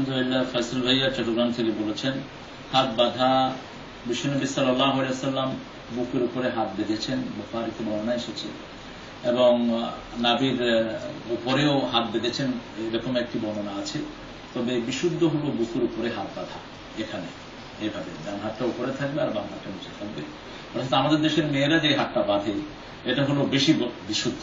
আলহামদুলিল্লাহ, ফয়সল ভাইয়া চট্টগ্রাম থেকে বলেছেন, হাত বাঁধা বিষ্ণুনবী সাল্লাহ সাল্লাম বুকের উপরে হাত বেঁধেছেন, বুখারিতে বর্ণনা এসেছে। এবং নাভির উপরেও হাত বেঁধেছেন, এরকম একটি বর্ণনা আছে। তবে বিশুদ্ধ হল বুকুর উপরে হাত বাঁধা, এখানে, এভাবে। ডান হাতটা উপরে থাকবে আর বাম হাতটা নিচে থাকবে। অর্থাৎ আমাদের দেশের মেয়েরা যে হাতটা বাঁধে, এটা হলো বেশি বিশুদ্ধ।